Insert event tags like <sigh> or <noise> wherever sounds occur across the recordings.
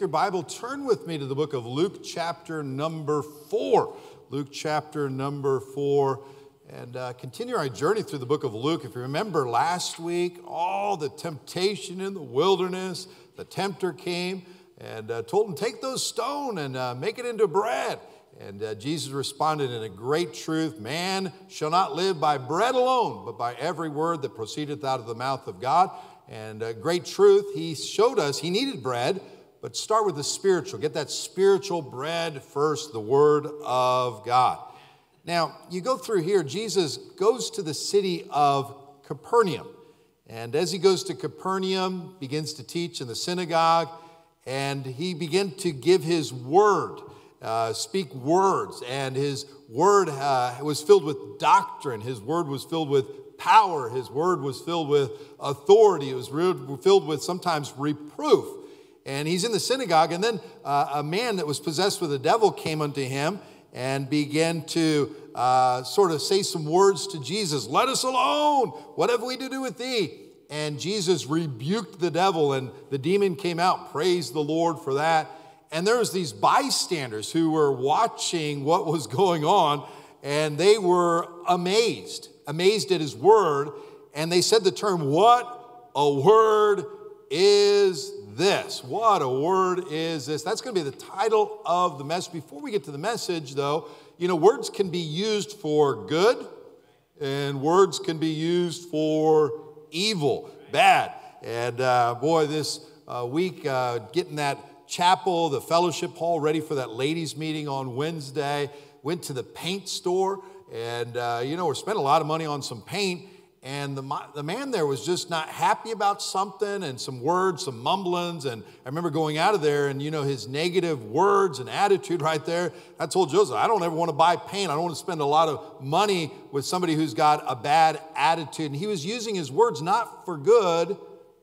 your Bible, turn with me to the book of Luke, chapter number four. Luke, chapter number four, and uh, continue our journey through the book of Luke. If you remember last week, all the temptation in the wilderness, the tempter came and uh, told him, Take those stone and uh, make it into bread. And uh, Jesus responded in a great truth Man shall not live by bread alone, but by every word that proceedeth out of the mouth of God. And uh, great truth, he showed us he needed bread but start with the spiritual. Get that spiritual bread first, the Word of God. Now, you go through here, Jesus goes to the city of Capernaum. And as he goes to Capernaum, begins to teach in the synagogue, and he began to give his word, uh, speak words, and his word uh, was filled with doctrine. His word was filled with power. His word was filled with authority. It was filled with sometimes reproof and he's in the synagogue. And then uh, a man that was possessed with a devil came unto him and began to uh, sort of say some words to Jesus Let us alone. What have we to do with thee? And Jesus rebuked the devil, and the demon came out. Praise the Lord for that. And there was these bystanders who were watching what was going on, and they were amazed, amazed at his word. And they said the term, What a word is this? What a word is this? That's going to be the title of the message. Before we get to the message, though, you know, words can be used for good and words can be used for evil, bad. And uh, boy, this uh, week, uh, getting that chapel, the fellowship hall ready for that ladies' meeting on Wednesday, went to the paint store, and, uh, you know, we're spending a lot of money on some paint and the, the man there was just not happy about something and some words, some mumblings. And I remember going out of there and, you know, his negative words and attitude <laughs> right there. I told Joseph, I don't ever want to buy paint. I don't want to spend a lot of money with somebody who's got a bad attitude. And he was using his words not for good,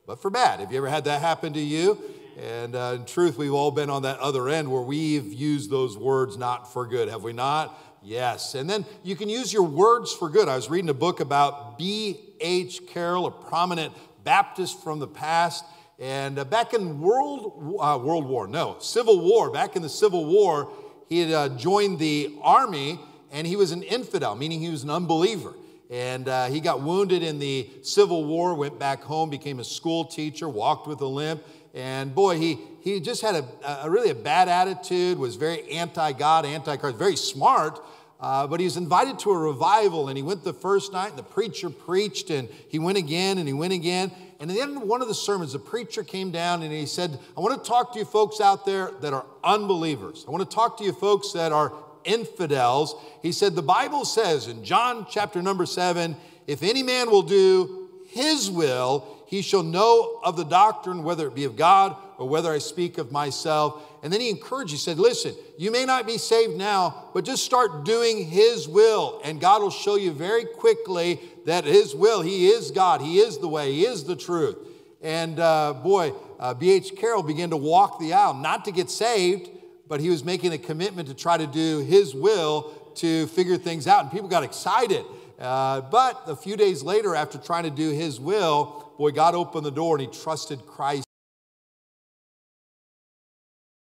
but for bad. Have you ever had that happen to you? And uh, in truth, we've all been on that other end where we've used those words not for good, have we not? Yes. And then you can use your words for good. I was reading a book about B.H. Carroll, a prominent Baptist from the past. And uh, back in World, uh, World War, no, Civil War, back in the Civil War, he had uh, joined the army and he was an infidel, meaning he was an unbeliever. And uh, he got wounded in the Civil War, went back home, became a school teacher, walked with a limp. And boy, he, he just had a, a really a bad attitude, was very anti God, anti Christ, very smart, uh, but he was invited to a revival and he went the first night and the preacher preached and he went again and he went again. And at the end of one of the sermons, the preacher came down and he said, I want to talk to you folks out there that are unbelievers. I want to talk to you folks that are infidels. He said, The Bible says in John chapter number seven, if any man will do his will, he shall know of the doctrine, whether it be of God or whether I speak of myself. And then he encouraged, he said, Listen, you may not be saved now, but just start doing his will. And God will show you very quickly that his will, he is God, he is the way, he is the truth. And uh, boy, uh, B.H. Carroll began to walk the aisle, not to get saved, but he was making a commitment to try to do his will to figure things out. And people got excited. Uh, but a few days later, after trying to do his will, boy, God opened the door and he trusted Christ.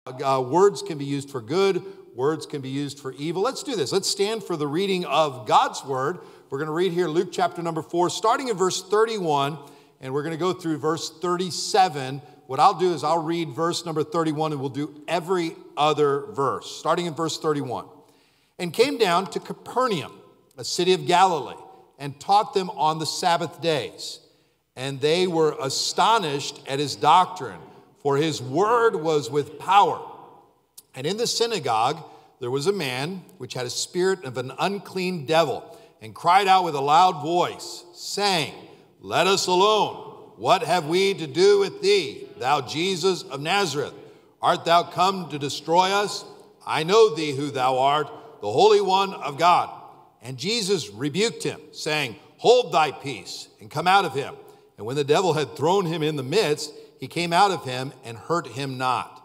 Uh, words can be used for good, words can be used for evil. Let's do this. Let's stand for the reading of God's word. We're going to read here Luke chapter number four, starting in verse 31, and we're going to go through verse 37. What I'll do is I'll read verse number 31 and we'll do every other verse, starting in verse 31. And came down to Capernaum, a city of Galilee, and taught them on the Sabbath days. And they were astonished at his doctrine for his word was with power. And in the synagogue there was a man which had a spirit of an unclean devil, and cried out with a loud voice, saying, Let us alone. What have we to do with thee, thou Jesus of Nazareth? Art thou come to destroy us? I know thee who thou art, the Holy One of God. And Jesus rebuked him, saying, Hold thy peace, and come out of him. And when the devil had thrown him in the midst, he came out of him and hurt him not.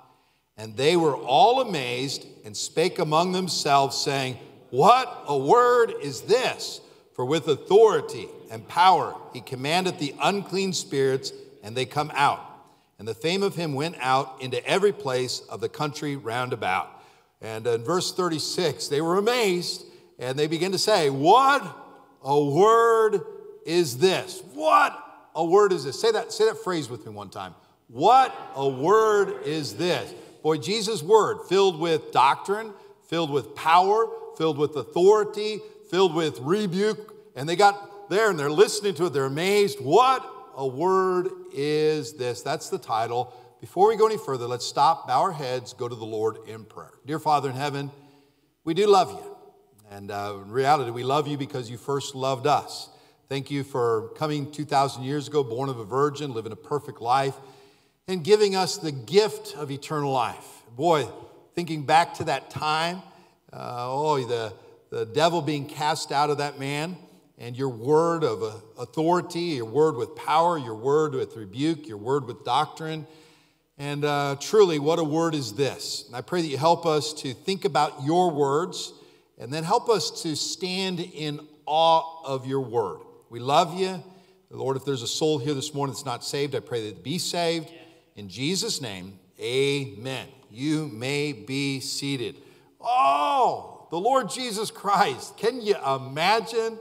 And they were all amazed and spake among themselves, saying, What a word is this! For with authority and power he commanded the unclean spirits, and they come out. and the fame of him went out into every place of the country round about. And in verse 36, they were amazed and they began to say, What a word is this? What a word is this? Say that, say that phrase with me one time. What a word is this? Boy, Jesus' word filled with doctrine, filled with power, filled with authority, filled with rebuke. And they got there and they're listening to it. They're amazed. What a word is this? That's the title. Before we go any further, let's stop, bow our heads, go to the Lord in prayer. Dear Father in heaven, we do love you. And uh, in reality, we love you because you first loved us. Thank you for coming 2,000 years ago, born of a virgin, living a perfect life, and giving us the gift of eternal life. Boy, thinking back to that time, uh, oh, the, the devil being cast out of that man, and your word of uh, authority, your word with power, your word with rebuke, your word with doctrine. And uh, truly, what a word is this? And I pray that you help us to think about your words and then help us to stand in awe of your word. We love you. Lord, if there's a soul here this morning that's not saved, I pray that it be saved. In Jesus' name, amen. You may be seated. Oh, the Lord Jesus Christ. Can you imagine?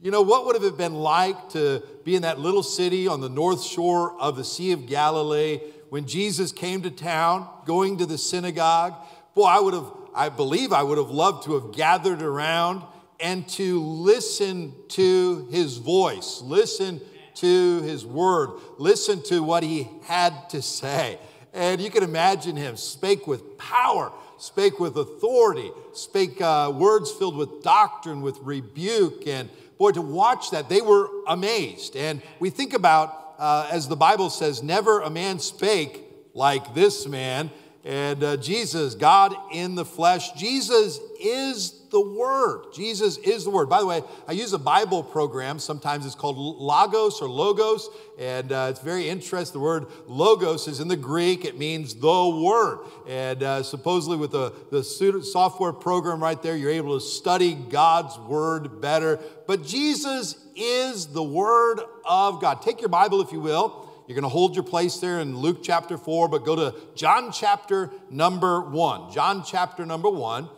You know, what would have it been like to be in that little city on the north shore of the Sea of Galilee when Jesus came to town, going to the synagogue? Boy, I would have, I believe I would have loved to have gathered around and to listen to his voice, listen to his word, listen to what he had to say. And you can imagine him spake with power, spake with authority, spake uh, words filled with doctrine, with rebuke. And boy, to watch that, they were amazed. And we think about, uh, as the Bible says, never a man spake like this man. And uh, Jesus, God in the flesh, Jesus is the Word. Jesus is the Word. By the way, I use a Bible program. Sometimes it's called Logos or Logos, and uh, it's very interesting. The word Logos is in the Greek, it means the Word. And uh, supposedly, with the, the software program right there, you're able to study God's Word better. But Jesus is the Word of God. Take your Bible, if you will. You're going to hold your place there in Luke chapter 4, but go to John chapter number 1. John chapter number 1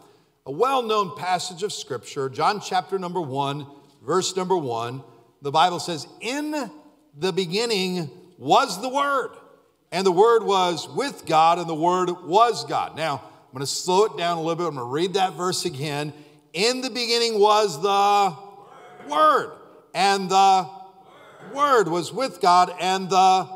a well known passage of Scripture, John chapter number one, verse number one. The Bible says, In the beginning was the Word, and the Word was with God, and the Word was God. Now, I'm going to slow it down a little bit. I'm going to read that verse again. In the beginning was the Word, and the Word was with God, and the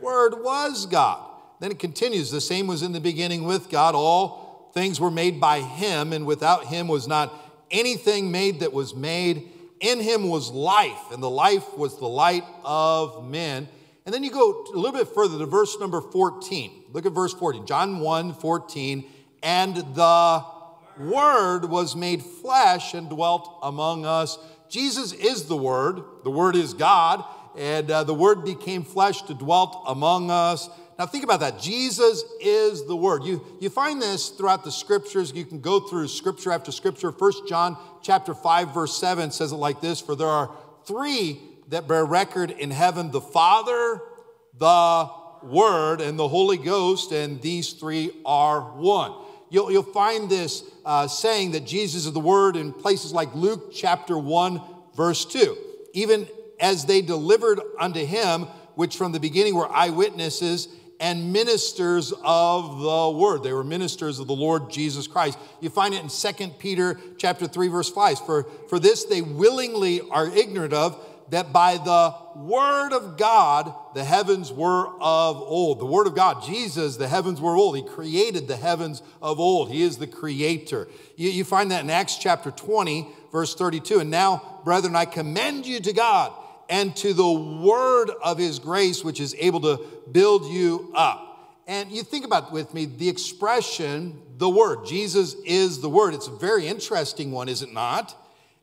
Word was God. Then it continues, the same was in the beginning with God. All Things were made by him, and without him was not anything made that was made. In him was life, and the life was the light of men. And then you go a little bit further to verse number 14. Look at verse 14. John 1 14. And the Word was made flesh and dwelt among us. Jesus is the Word, the Word is God, and uh, the Word became flesh to dwelt among us. Now think about that. Jesus is the Word. You, you find this throughout the scriptures. You can go through scripture after scripture. First John chapter 5, verse 7 says it like this: For there are three that bear record in heaven, the Father, the Word, and the Holy Ghost, and these three are one. You'll, you'll find this uh, saying that Jesus is the Word in places like Luke chapter 1, verse 2. Even as they delivered unto him, which from the beginning were eyewitnesses, and ministers of the word. They were ministers of the Lord Jesus Christ. You find it in 2 Peter chapter 3 verse 5. For, for this they willingly are ignorant of that by the word of God the heavens were of old. The word of God, Jesus, the heavens were old. He created the heavens of old. He is the creator. You, you find that in Acts chapter 20 verse 32. And now, brethren, I commend you to God and to the word of his grace, which is able to build you up. And you think about with me the expression, the word. Jesus is the word. It's a very interesting one, is it not?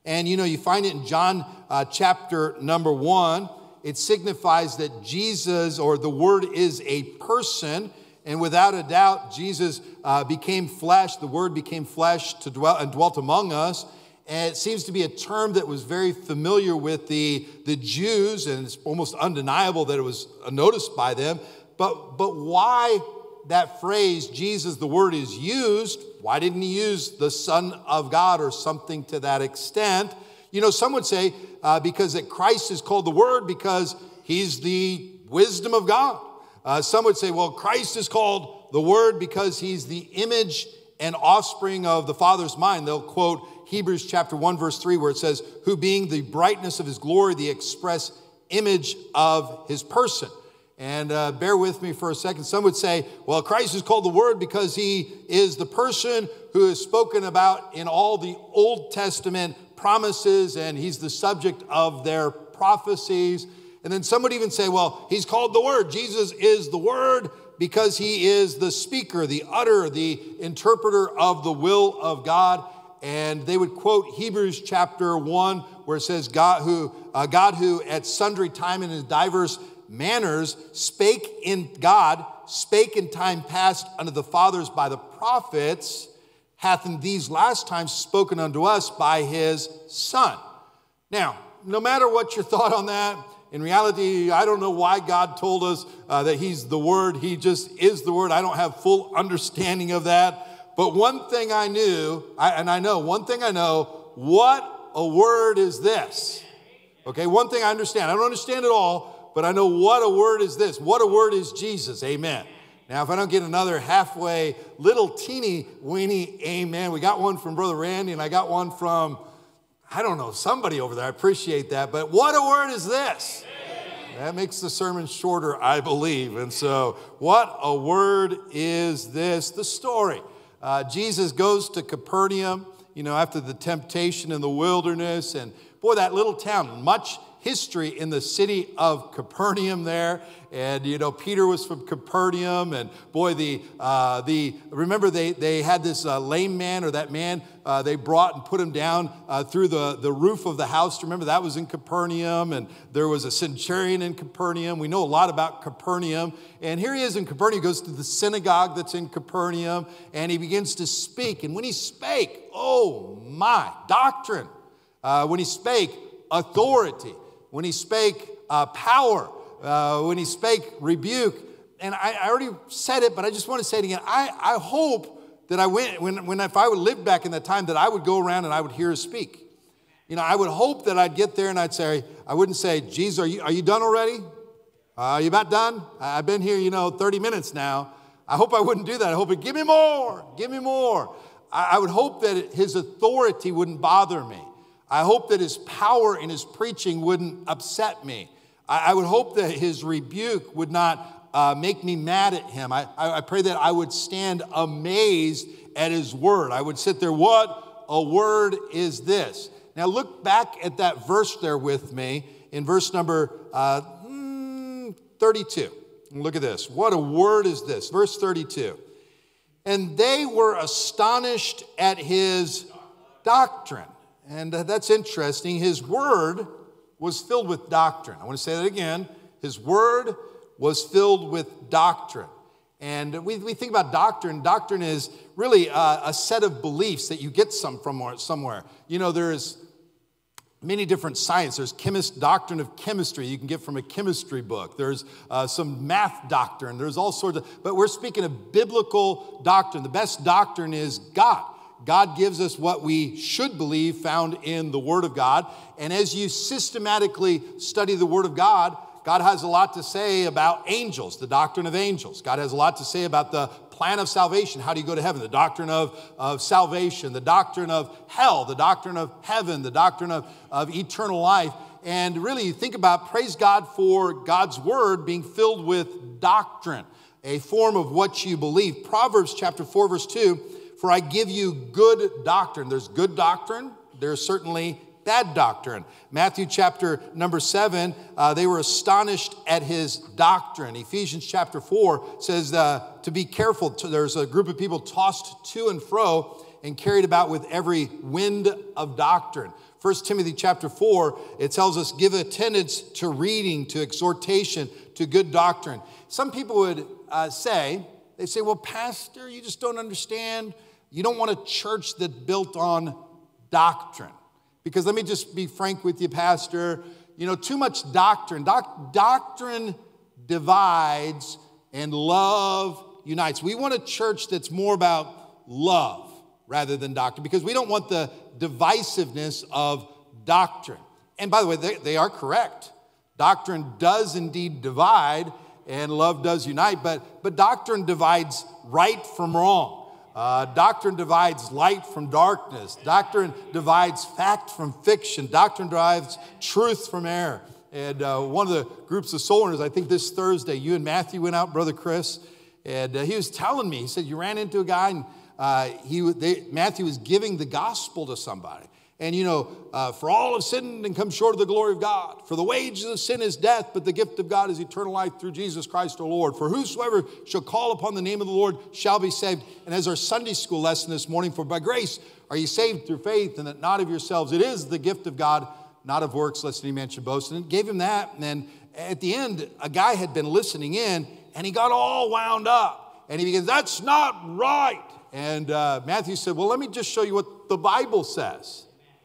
And you know, you find it in John uh, chapter number one. It signifies that Jesus or the word is a person. And without a doubt, Jesus uh, became flesh. The word became flesh to dwell and dwelt among us. And it seems to be a term that was very familiar with the, the Jews, and it's almost undeniable that it was noticed by them. But, but why that phrase, Jesus, the word, is used, why didn't he use the Son of God or something to that extent? You know, some would say uh, because that Christ is called the Word because he's the wisdom of God. Uh, some would say, well, Christ is called the Word because he's the image and offspring of the Father's mind. They'll quote Hebrews chapter 1, verse 3, where it says, Who being the brightness of his glory, the express image of his person. And uh, bear with me for a second. Some would say, well, Christ is called the Word because he is the person who is spoken about in all the Old Testament promises, and he's the subject of their prophecies. And then some would even say, well, he's called the Word. Jesus is the Word because he is the speaker, the utter, the interpreter of the will of God. And they would quote Hebrews chapter 1, where it says, God who, uh, God who at sundry time and in diverse manners spake in God, spake in time past unto the fathers by the prophets, hath in these last times spoken unto us by his Son. Now, no matter what your <laughs> thought on that, in reality, I don't know why God told us uh, that He's the Word. He just is the Word. I don't have full understanding of that. But one thing I knew, I, and I know, one thing I know, what a word is this? Okay, one thing I understand. I don't understand it all, but I know what a word is this. What a word is Jesus. Amen. Now, if I don't get another halfway, little teeny weeny amen, we got one from Brother Randy, and I got one from I don't know, somebody over there. I appreciate that. But what a word is this? That makes the sermon shorter, I believe. And so, what a word is this? The story. Uh, Jesus goes to Capernaum, you know, after the temptation in the wilderness. And boy, that little town, much history in the city of Capernaum there. And, you know, Peter was from Capernaum. And boy, the, uh, the remember they, they had this uh, lame man or that man uh, they brought and put him down uh, through the, the roof of the house. Remember, that was in Capernaum. And there was a centurion in Capernaum. We know a lot about Capernaum. And here he is in Capernaum. He goes to the synagogue that's in Capernaum and he begins to speak. And when he spake, oh my, doctrine. Uh, when he spake, authority when he spake uh, power, uh, when he spake rebuke. And I, I, already said it, but I just want to say it again. I, I hope that I went, when, when if I would live back in that time, that I would go around and I would hear him speak. You know, I would hope that I'd get there and I'd say, I wouldn't say, geez, are you, are you done already? Uh, are you about done? I've been here, you know, 30 minutes now. I hope I wouldn't do that. I hope it, give me more, give me more. I, I would hope that his authority wouldn't bother me. I hope that his power in his preaching wouldn't upset me. I, I would hope that his rebuke would not uh, make me mad at him. I, I, I pray that I would stand amazed at his word. I would sit there, what a word is this? Now look back at that verse there with me in verse number uh, hmm, 32. Look at this. What a word is this? Verse 32. And they were astonished at his doctrine. And uh, that's interesting. His word was filled with doctrine. I want to say that again. His word was filled with doctrine. And we, we think about doctrine. Doctrine is really a, a set of beliefs that you get some from somewhere. You know, there's many different science. There's chemist doctrine of chemistry you can get from a chemistry book. There's uh, some math doctrine. There's all sorts of, but we're speaking of biblical doctrine. The best doctrine is God. God gives us what we should believe found in the Word of God. And as you systematically study the Word of God, God has a lot to say about angels, the doctrine of angels. God has a lot to say about the plan of salvation. How do you go to heaven? The doctrine of, of salvation, the doctrine of hell, the doctrine of heaven, the doctrine of, of eternal life. And really, think about praise God for God's word being filled with doctrine, a form of what you believe. Proverbs chapter 4, verse 2 for I give you good doctrine. There's good doctrine, there's certainly bad doctrine. Matthew chapter number seven, uh, they were astonished at his doctrine. Ephesians chapter four says uh, to be careful. There's a group of people tossed to and fro and carried about with every wind of doctrine. 1 Timothy chapter 4, it tells us give attendance to reading, to exhortation, to good doctrine. Some people would uh, say, they say, well, Pastor, you just don't understand you don't want a church that's built on doctrine. Because let me just be frank with you, Pastor. You know, too much doctrine. Doc- doctrine divides and love unites. We want a church that's more about love rather than doctrine because we don't want the divisiveness of doctrine. And by the way, they, they are correct. Doctrine does indeed divide, and love does unite, but, but doctrine divides right from wrong. Uh, doctrine divides light from darkness. Doctrine divides fact from fiction. Doctrine divides truth from error. And uh, one of the groups of soul winners, I think this Thursday, you and Matthew went out, Brother Chris, and uh, he was telling me, he said, You ran into a guy, and uh, he, they, Matthew was giving the gospel to somebody. And you know, uh, for all have sinned and come short of the glory of God. For the wages of sin is death, but the gift of God is eternal life through Jesus Christ our Lord. For whosoever shall call upon the name of the Lord shall be saved. And as our Sunday school lesson this morning, for by grace are you saved through faith, and that not of yourselves. It is the gift of God, not of works, lest any man should boast. And it gave him that. And then at the end, a guy had been listening in, and he got all wound up. And he began, That's not right. And uh, Matthew said, Well, let me just show you what the Bible says.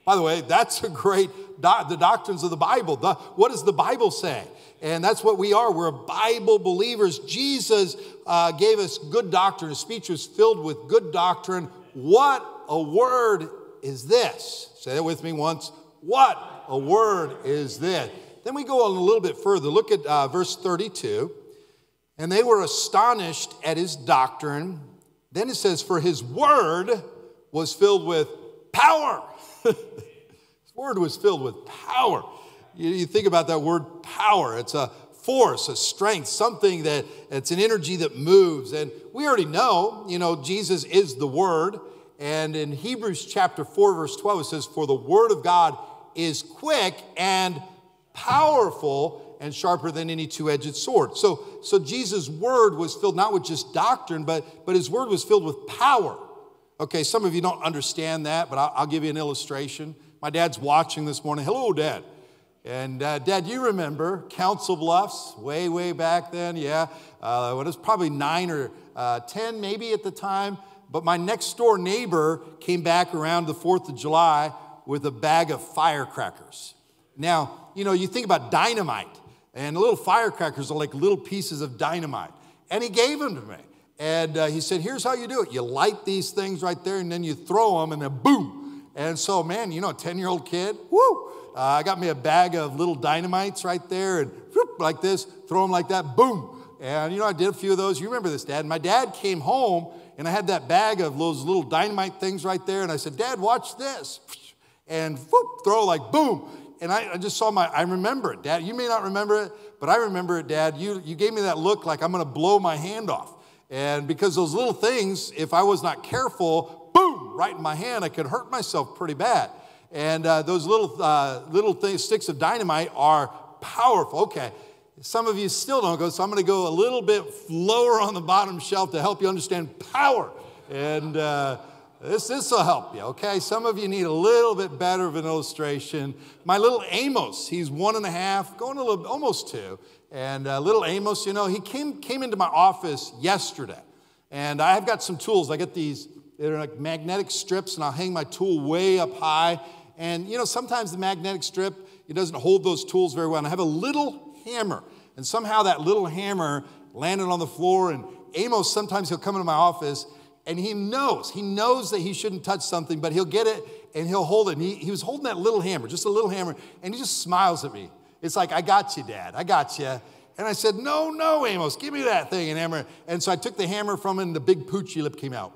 By the way, that's a great, the doctrines of the Bible. The, what does the Bible say? And that's what we are. We're Bible believers. Jesus uh, gave us good doctrine. His speech was filled with good doctrine. What a word is this? Say that with me once. What a word is this? Then we go on a little bit further. Look at uh, verse 32. And they were astonished at his doctrine. Then it says, For his word was filled with power. <laughs> His word was filled with power. You, you think about that word power, it's a force, a strength, something that it's an energy that moves. And we already know, you know, Jesus is the Word. And in Hebrews chapter 4, verse 12, it says, For the Word of God is quick and powerful and sharper than any two-edged sword. So, so Jesus' word was filled not with just doctrine, but, but his word was filled with power. Okay, some of you don't understand that, but I'll, I'll give you an illustration. My dad's watching this morning. Hello, Dad. And uh, Dad, you remember Council Bluffs way, way back then? Yeah. Uh, when it was probably nine or uh, 10 maybe at the time. But my next door neighbor came back around the 4th of July with a bag of firecrackers. Now, you know, you think about dynamite, and little firecrackers are like little pieces of dynamite. And he gave them to me. And uh, he said, Here's how you do it. You light these things right there, and then you throw them, and then boom. And so, man, you know, a 10 year old kid, whoo, uh, I got me a bag of little dynamites right there, and whoop, like this, throw them like that, boom. And, you know, I did a few of those. You remember this, Dad. My dad came home, and I had that bag of those little dynamite things right there, and I said, Dad, watch this. And whoop, throw like boom. And I, I just saw my, I remember it, Dad. You may not remember it, but I remember it, Dad. You, you gave me that look like I'm going to blow my hand off. And because those little things, if I was not careful, boom, right in my hand, I could hurt myself pretty bad. And uh, those little, uh, little things, sticks of dynamite are powerful. Okay, some of you still don't go, so I'm going to go a little bit lower on the bottom shelf to help you understand power. And uh, this, this will help you, okay? Some of you need a little bit better of an illustration. My little Amos, he's one and a half, going a little, almost two. And uh, little Amos, you know, he came, came into my office yesterday. And I've got some tools. I get these, they're like magnetic strips, and I'll hang my tool way up high. And, you know, sometimes the magnetic strip, it doesn't hold those tools very well. And I have a little hammer. And somehow that little hammer landed on the floor. And Amos, sometimes he'll come into my office and he knows, he knows that he shouldn't touch something, but he'll get it and he'll hold it. And he, he was holding that little hammer, just a little hammer, and he just smiles at me. It's like, I got you, Dad. I got you. And I said, No, no, Amos, give me that thing and hammer. And so I took the hammer from him, and the big poochy lip came out.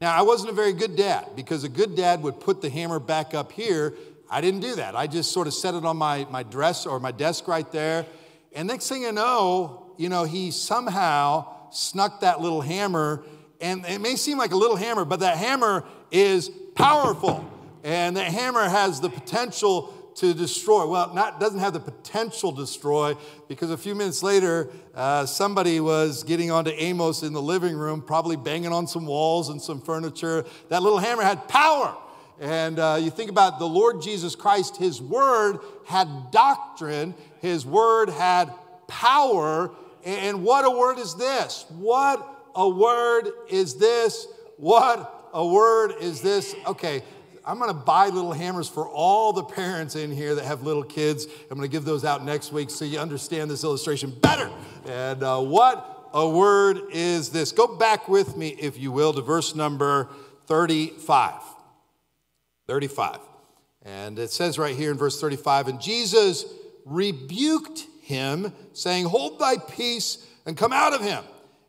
Now, I wasn't a very good dad because a good dad would put the hammer back up here. I didn't do that. I just sort of set it on my, my dress or my desk right there. And next thing you know, you know, he somehow snuck that little hammer. And it may seem like a little hammer, but that hammer is powerful. And that hammer has the potential to destroy. Well, not doesn't have the potential to destroy because a few minutes later, uh, somebody was getting onto Amos in the living room, probably banging on some walls and some furniture. That little hammer had power. And uh, you think about the Lord Jesus Christ, His Word had doctrine, His Word had power. And what a word is this? What a word is this? What a word is this? Okay, I'm going to buy little hammers for all the parents in here that have little kids. I'm going to give those out next week so you understand this illustration better. And uh, what a word is this? Go back with me, if you will, to verse number 35. 35. And it says right here in verse 35 And Jesus rebuked him, saying, Hold thy peace and come out of him.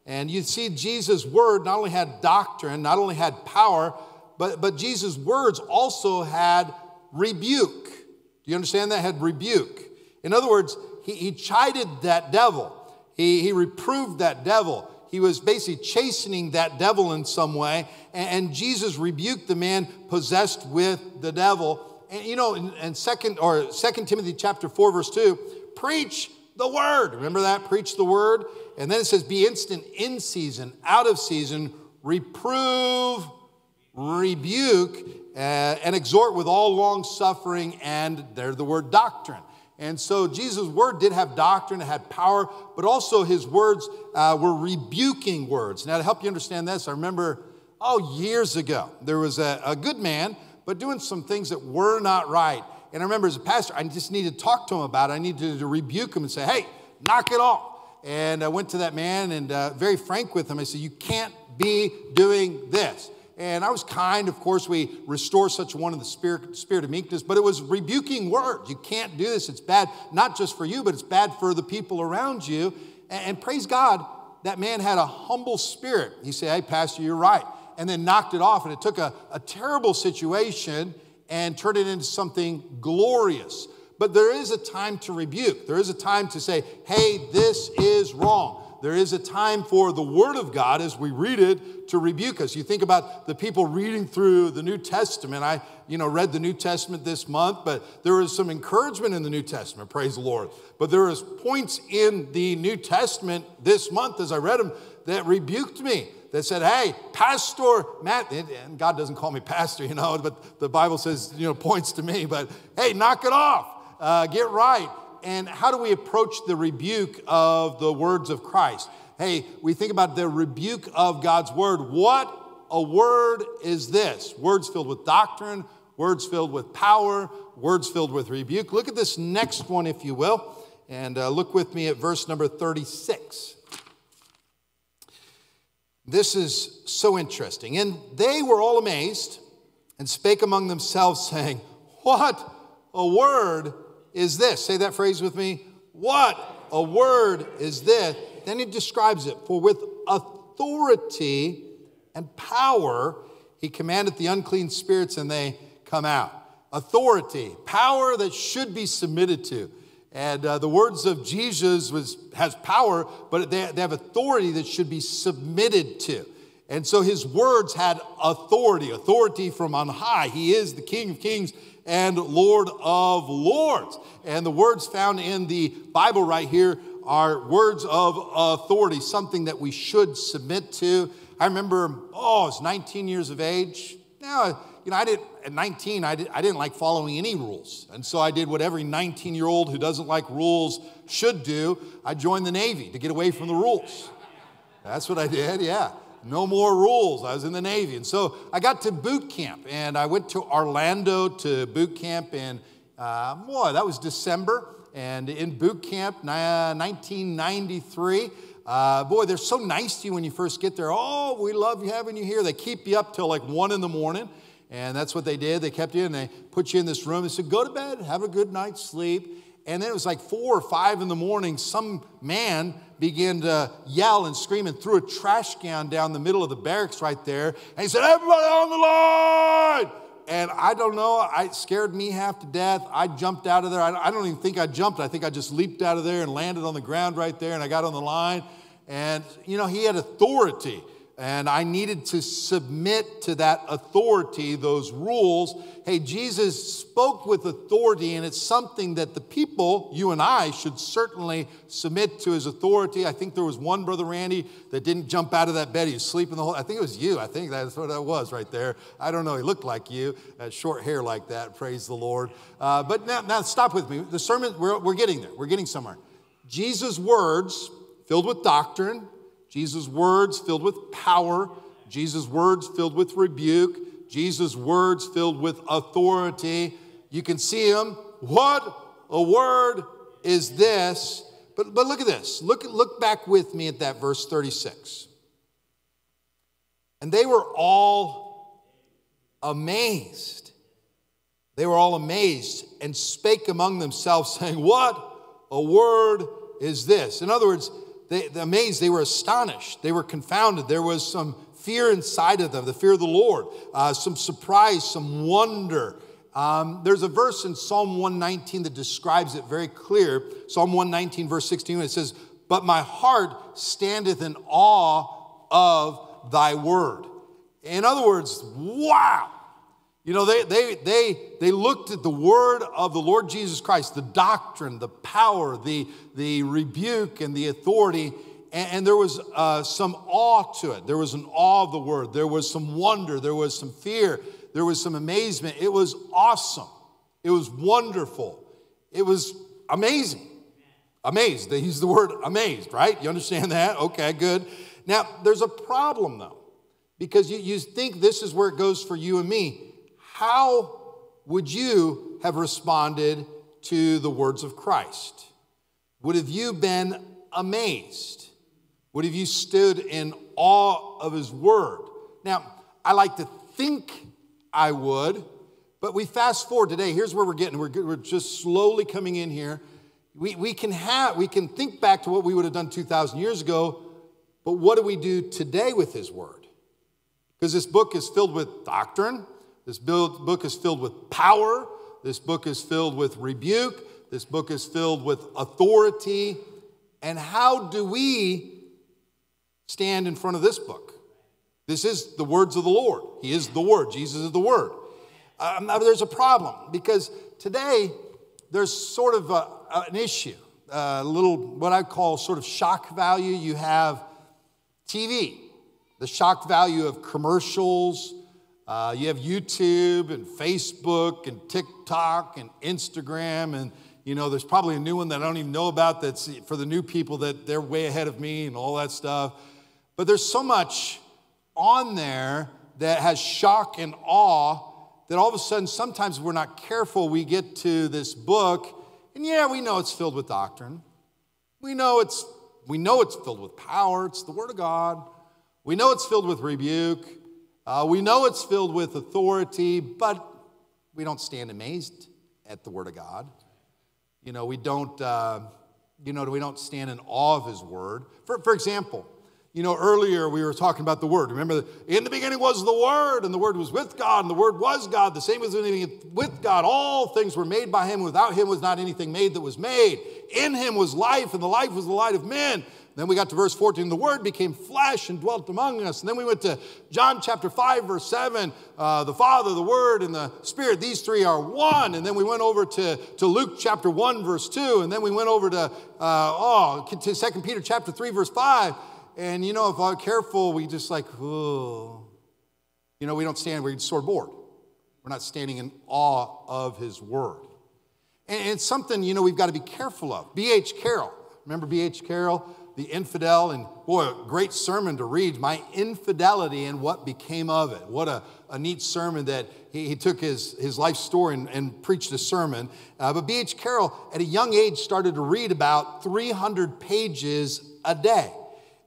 And you see, Jesus' word not only had doctrine, not only had power, but, but Jesus' words also had rebuke. Do you understand that? Had rebuke. In other words, he, he chided that devil, he, he reproved that devil. He was basically chastening that devil in some way. And, and Jesus rebuked the man possessed with the devil. And you know, in, in second or second Timothy chapter 4, verse 2, preach the word. Remember that? Preach the word. And then it says, be instant in season, out of season, reprove, rebuke, uh, and exhort with all long suffering, and there the word doctrine. And so Jesus' word did have doctrine, it had power, but also his words uh, were rebuking words. Now, to help you understand this, I remember, oh, years ago, there was a, a good man, but doing some things that were not right. And I remember as a pastor, I just needed to talk to him about it. I needed to rebuke him and say, hey, knock it off. And I went to that man and uh, very frank with him. I said, you can't be doing this. And I was kind. Of course, we restore such one in the spirit, spirit of meekness, but it was rebuking words. You can't do this. It's bad, not just for you, but it's bad for the people around you. And, and praise God, that man had a humble spirit. He said, Hey, Pastor, you're right. And then knocked it off. And it took a, a terrible situation and turn it into something glorious. But there is a time to rebuke. There is a time to say, hey, this is wrong. There is a time for the Word of God as we read it to rebuke us. You think about the people reading through the New Testament. I, you know, read the New Testament this month, but there was some encouragement in the New Testament, praise the Lord. But there was points in the New Testament this month as I read them that rebuked me that said, Hey, Pastor Matt, and God doesn't call me pastor, you know, but the Bible says, you know, points to me, but hey, knock it off, uh, get right. And how do we approach the rebuke of the words of Christ? Hey, we think about the rebuke of God's word. What a word is this? Words filled with doctrine, words filled with power, words filled with rebuke. Look at this next one, if you will, and uh, look with me at verse number 36. This is so interesting. And they were all amazed and spake among themselves, <laughs> saying, What a word is this? Say that phrase with me. What a word is this? Then he describes it. For with authority and power he commanded the unclean spirits, and they come out. Authority, power that should be submitted to. And uh, the words of Jesus was, has power, but they, they have authority that should be submitted to. And so his words had authority, authority from on high. He is the King of Kings and Lord of Lords. And the words found in the Bible right here are words of authority, something that we should submit to. I remember, oh, I was 19 years of age. Now, you know, I didn't, at 19, I, did, I didn't like following any rules. And so I did what every 19 year old who doesn't like rules should do. I joined the Navy to get away from the rules. That's what I did, yeah. No more rules. I was in the Navy. And so I got to boot camp and I went to Orlando to boot camp in, uh, boy, that was December. And in boot camp, 1993, uh, boy, they're so nice to you when you first get there. Oh, we love having you here. They keep you up till like one in the morning. And that's what they did. They kept you and they put you in this room. They said, Go to bed, have a good night's sleep. And then it was like four or five in the morning, some man began to yell and scream and threw a trash can down the middle of the barracks right there. And he said, Everybody on the line! And I don't know, it scared me half to death. I jumped out of there. I don't even think I jumped. I think I just leaped out of there and landed on the ground right there. And I got on the line. And, you know, he had authority and I needed to submit to that authority, those rules. Hey, Jesus spoke with authority, and it's something that the people, you and I, should certainly submit to his authority. I think there was one brother Randy that didn't jump out of that bed. He was sleeping the whole. I think it was you. I think that's what that was right there. I don't know. He looked like you, had short hair like that. Praise the Lord. Uh, but now, now stop with me. The sermon, we're, we're getting there. We're getting somewhere. Jesus' words, filled with doctrine Jesus' words filled with power, Jesus' words filled with rebuke, Jesus' words filled with authority. You can see him. What a word is this? But, but look at this. Look, look back with me at that verse 36. And they were all amazed. They were all amazed and spake among themselves, saying, What a word is this? In other words, they, amazed, they were astonished, they were confounded. There was some fear inside of them, the fear of the Lord, uh, some surprise, some wonder. Um, there's a verse in Psalm 119 that describes it very clear. Psalm 119, verse 16, it says, But my heart standeth in awe of thy word. In other words, wow. You know, they, they, they, they looked at the word of the Lord Jesus Christ, the doctrine, the power, the, the rebuke, and the authority, and, and there was uh, some awe to it. There was an awe of the word. There was some wonder. There was some fear. There was some amazement. It was awesome. It was wonderful. It was amazing. Amazed. They use the word amazed, right? You understand <laughs> that? Okay, good. Now, there's a problem though, because you, you think this is where it goes for you and me. How would you have responded to the words of Christ? Would have you been amazed? Would have you stood in awe of his word? Now, I like to think I would, but we fast forward today. Here's where we're getting. We're, we're just slowly coming in here. We, we, can have, we can think back to what we would have done 2,000 years ago, but what do we do today with his word? Because this book is filled with doctrine, this book is filled with power, this book is filled with rebuke, this book is filled with authority. And how do we stand in front of this book. This is the words of the Lord. He is the Word. Jesus is the Word. Um, there's a problem because today there's sort of a, an issue, a little what I call sort of shock value. You have TV, the shock value of commercials. Uh, you have YouTube and Facebook and TikTok and Instagram and you know there's probably a new one that I don't even know about that's for the new people that they're way ahead of me and all that stuff. But there's so much on there that has shock and awe that all of a sudden, sometimes we're not careful. We get to this book, and yeah, we know it's filled with doctrine. We know it's, we know it's filled with power. It's the Word of God. We know it's filled with rebuke. Uh, we know it's filled with authority, but we don't stand amazed at the Word of God. You know, we don't, uh, you know, we don't stand in awe of His Word. For, for example, you know, earlier we were talking about the Word. Remember, in the beginning was the Word, and the Word was with God, and the Word was God. The same was with God. All things were made by Him. Without Him was not anything made that was made. In Him was life, and the life was the light of men. Then we got to verse 14. The Word became flesh and dwelt among us. And then we went to John chapter 5, verse 7. Uh, the Father, the Word, and the Spirit, these three are one. And then we went over to, to Luke chapter 1, verse 2. And then we went over to, uh, oh, to 2 Peter chapter 3, verse 5. And you know, if I'm careful, we just like, oh, you know, we don't stand, we're sort of bored. We're not standing in awe of his word. And it's something, you know, we've got to be careful of. B.H. Carroll, remember B.H. Carroll, the infidel? And boy, a great sermon to read, My Infidelity and What Became of It. What a, a neat sermon that he, he took his, his life story and, and preached a sermon. Uh, but B.H. Carroll, at a young age, started to read about 300 pages a day.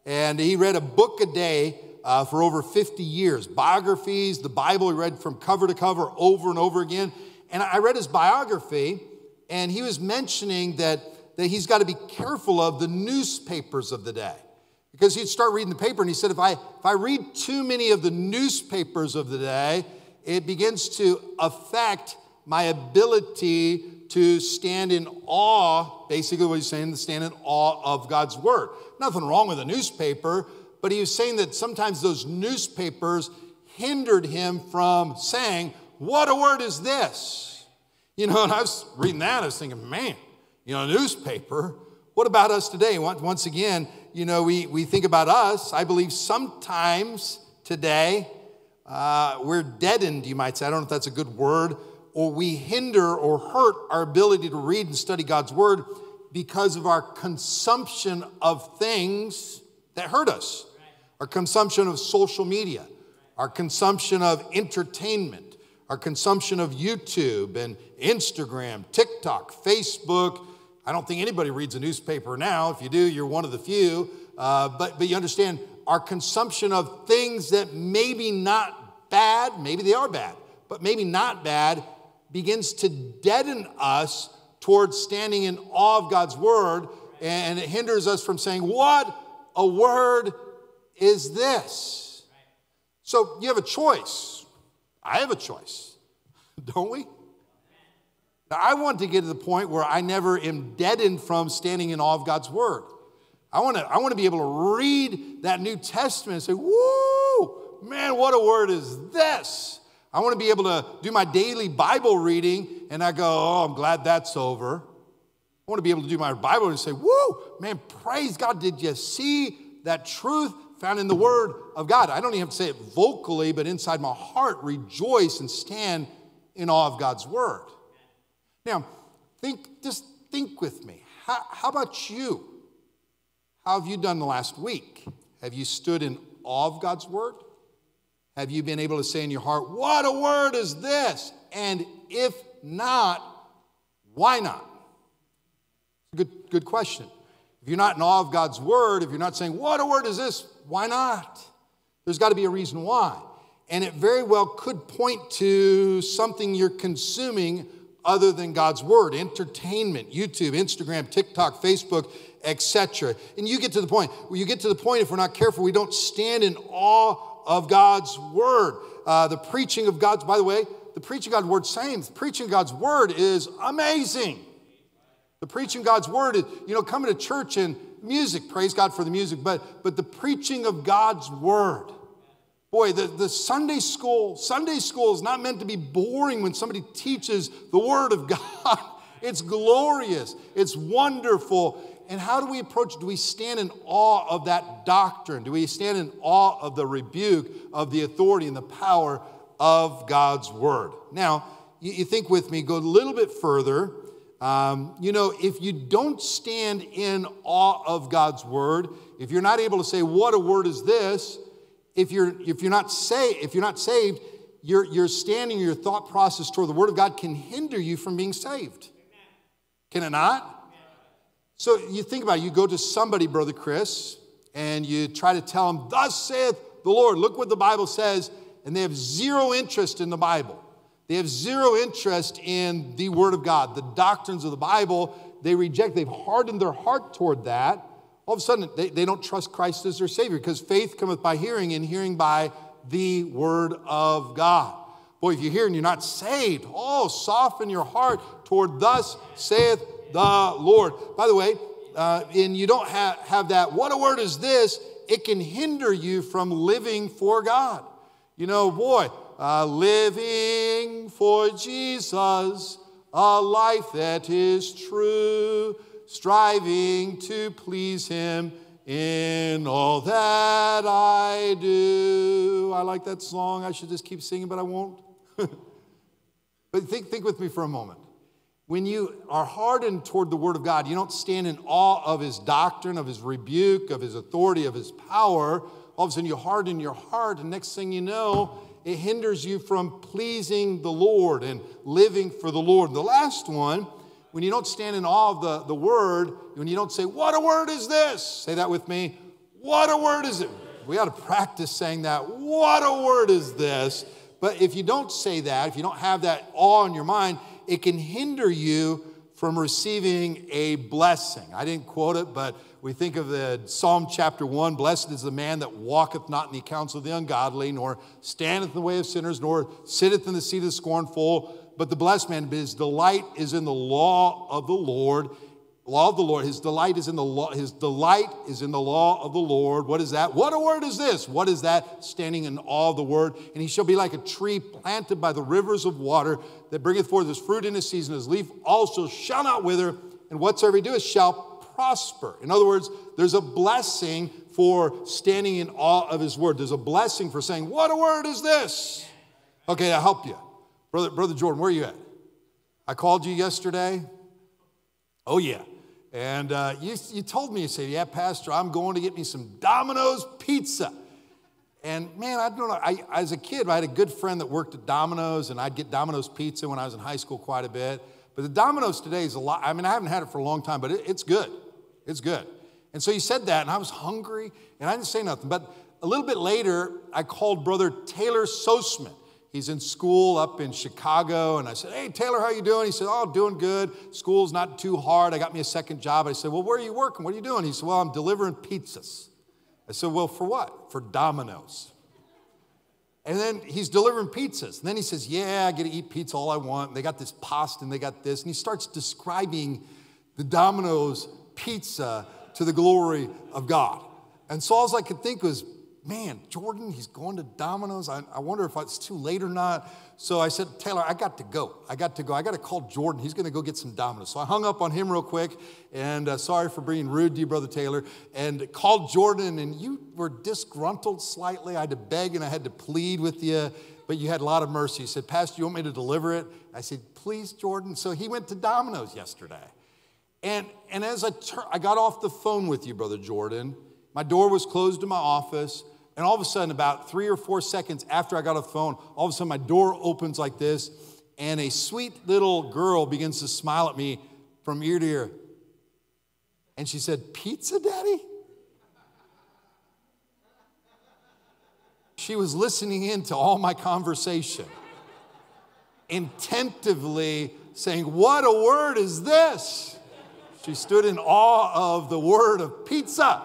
And he read a book a day uh, for over 50 years biographies, the Bible, he read from cover to cover over and over again. And I read his biography, and he was mentioning that, that he's got to be careful of the newspapers of the day. Because he'd start reading the paper, and he said, if I, if I read too many of the newspapers of the day, it begins to affect my ability to stand in awe, basically what he's saying, to stand in awe of God's word. Nothing wrong with a newspaper, but he was saying that sometimes those newspapers hindered him from saying, What a word is this? You know, and I was reading that, I was thinking, man, you know, a newspaper, what about us today? Once again, you know, we, we think about us. I believe sometimes today uh, we're deadened, you might say. I don't know if that's a good word or we hinder or hurt our ability to read and study God's word because of our consumption of things that hurt us, our consumption of social media, our consumption of entertainment, our consumption of YouTube and Instagram, TikTok, Facebook. I don't think anybody reads a newspaper now. If you do, you're one of the few. Uh, but, but you understand our consumption of things that maybe not bad, maybe they are bad, but maybe not bad, begins to deaden us towards standing in awe of God's word, and it hinders us from saying, What a word is this? So you have a choice. I have a choice, <laughs> don't we? Now, I want to get to the point where I never am deadened from standing in awe of God's word. I want to I want to be able to read that New Testament and say, "Woo, man, what a word is this?" I want to be able to do my daily Bible reading and I go, "Oh, I'm glad that's over." I want to be able to do my Bible and say, "Woo, man, praise God, did you see that truth found in the word of God?" I don't even have to say it vocally, but inside my heart rejoice and stand in awe of God's word. Now, think just think with me. How, how about you? How have you done the last week? Have you stood in awe of God's word? Have you been able to say in your heart, What a word is this? And if not, why not? Good, good question. If you're not in awe of God's word, if you're not saying, What a word is this? Why not? There's got to be a reason why. And it very well could point to something you're consuming other than God's word entertainment, YouTube, Instagram, TikTok, Facebook, etc. And you get to the point, you get to the point, if we're not careful, we don't stand in awe of God's word. Uh, the preaching of God's, by the way, the preaching God's word, same. The preaching God's word is amazing. The preaching of God's word is, you know, coming to church and music, praise God for the music, but, but the preaching of God's word. Boy, the, the Sunday school, Sunday school is not meant to be boring when somebody teaches the word of <laughs> God. It's glorious, it's wonderful, and how do we approach? Do we stand in awe of that doctrine? Do we stand in awe of the rebuke, of the authority and the power of God's word? Now, you, you think with me, go a little bit further. Um, you know, if you don't stand in awe of God's word, if you're not able to say, What a word is this? If you're, if you're, not, say, if you're not saved, your, your standing, your thought process toward the word of God can hinder you from being saved. Can it not? So you think about it, you go to somebody, Brother Chris, and you try to tell them, Thus saith the Lord, look what the Bible says, and they have zero interest in the Bible. They have zero interest in the Word of God, the doctrines of the Bible. They reject, they've hardened their heart toward that. All of a sudden, they, they don't trust Christ as their Savior because faith cometh by hearing, and hearing by the Word of God. Boy, if you hear and you're not saved, oh, soften your heart toward thus saith the Lord. By the way, uh, and you don't have, have that, what a word is this? It can hinder you from living for God. You know, boy, uh, living for Jesus, a life that is true, striving to please Him in all that I do. I like that song. I should just keep singing, but I won't. <laughs> but think, think with me for a moment. When you are hardened toward the Word of God, you don't stand in awe of His doctrine, of His rebuke, of His authority, of His power. All of a sudden, you harden your heart, and next thing you know, it hinders you from pleasing the Lord and living for the Lord. The last one, when you don't stand in awe of the, the Word, when you don't say, What a word is this? Say that with me. What a word is it? We ought to practice saying that. What a word is this? But if you don't say that, if you don't have that awe in your mind, it can hinder you from receiving a blessing. I didn't quote it, but we think of the Psalm chapter 1 Blessed is the man that walketh not in the counsel of the ungodly, nor standeth in the way of sinners, nor sitteth in the seat of the scornful. But the blessed man, his delight is in the law of the Lord, law of the Lord. His delight is in the law. His delight is in the law of the Lord. What is that? What a word is this? What is that? Standing in awe of the word. And he shall be like a tree planted by the rivers of water that bringeth forth his fruit in his season. His leaf also shall not wither, and whatsoever he doeth shall prosper. In other words, there's a blessing for standing in awe of his word. There's a blessing for saying, What a word is this? Okay, I'll help you. Brother, Brother Jordan, where are you at? I called you yesterday. Oh, yeah. And uh, you, you told me, you said, Yeah, Pastor, I'm going to get me some Domino's pizza. And man, I don't know. I, as a kid, I had a good friend that worked at Domino's, and I'd get Domino's pizza when I was in high school quite a bit. But the Domino's today is a lot. I mean, I haven't had it for a long time, but it, it's good. It's good. And so he said that, and I was hungry, and I didn't say nothing. But a little bit later, I called brother Taylor Sosman. He's in school up in Chicago, and I said, "Hey Taylor, how you doing?" He said, "Oh, doing good. School's not too hard. I got me a second job." I said, "Well, where are you working? What are you doing?" He said, "Well, I'm delivering pizzas." I said, "Well, for what?" For Domino's. And then he's delivering pizzas. And then he says, Yeah, I get to eat pizza all I want. And they got this pasta and they got this. And he starts describing the Domino's pizza to the glory of God. And so all I could think was, man, Jordan, he's going to Domino's. I, I, wonder if it's too late or not. So I said, Taylor, I got to go. I got to go. I got to call Jordan. He's going to go get some Domino's. So I hung up on him real quick, and uh, sorry for being rude to you, Brother Taylor, and called Jordan, and you were disgruntled slightly. I had to beg and I had to plead with you, but you had a lot of mercy. He said, Pastor, you want me to deliver it? I said, please, Jordan. So he went to Domino's yesterday. And, and as I, tur- I got off the phone with you, Brother Jordan, my door was closed in my office. And all of a sudden, about three or four seconds after I got off the phone, all of a sudden my door opens like this, and a sweet little girl begins to smile at me from ear to ear. And she said, Pizza, Daddy? She was listening in to all my conversation, intentively saying, What a word is this? She stood in awe of the word of pizza.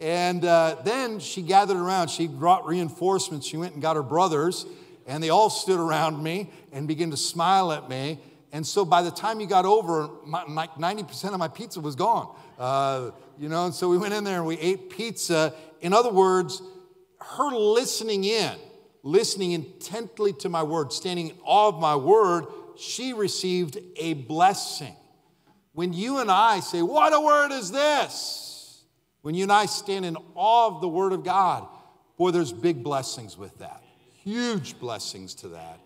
And uh, then she gathered around. She brought reinforcements. She went and got her brothers, and they all stood around me and began to smile at me. And so by the time you got over, my 90% of my pizza was gone. Uh, you know, and so we went in there and we ate pizza. In other words, her listening in, listening intently to my word, standing in awe of my word, she received a blessing. When you and I say, What a word is this? When you and I stand in awe of the word of God, boy, there's big blessings with that, huge blessings to that.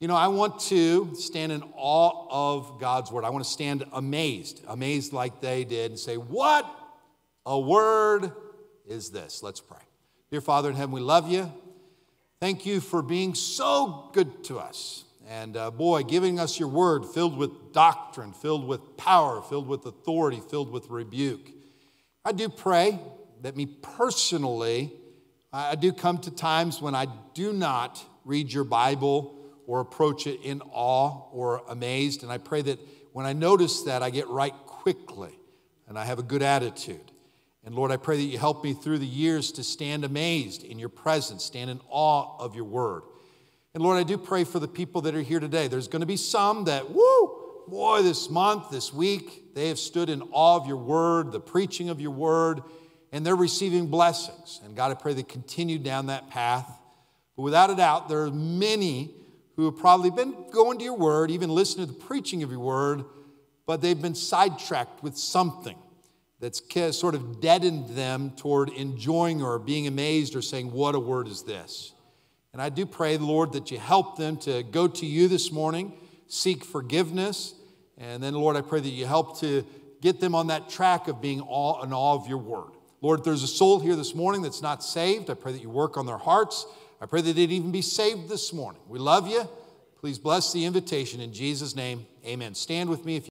You know, I want to stand in awe of God's word. I want to stand amazed, amazed like they did, and say, What a word is this? Let's pray. Dear Father in heaven, we love you. Thank you for being so good to us. And uh, boy, giving us your word filled with doctrine, filled with power, filled with authority, filled with rebuke. I do pray that me personally, I do come to times when I do not read your Bible or approach it in awe or amazed. And I pray that when I notice that, I get right quickly and I have a good attitude. And Lord, I pray that you help me through the years to stand amazed in your presence, stand in awe of your word. And Lord, I do pray for the people that are here today. There's going to be some that, whoo, boy, this month, this week, they have stood in awe of your word, the preaching of your word, and they're receiving blessings. And God, I pray they continue down that path. But without a doubt, there are many who have probably been going to your word, even listening to the preaching of your word, but they've been sidetracked with something that's sort of deadened them toward enjoying or being amazed or saying, What a word is this? And I do pray, Lord, that you help them to go to you this morning, seek forgiveness. And then, Lord, I pray that you help to get them on that track of being all in awe of your word. Lord, if there's a soul here this morning that's not saved, I pray that you work on their hearts. I pray that they'd even be saved this morning. We love you. Please bless the invitation in Jesus' name. Amen. Stand with me if you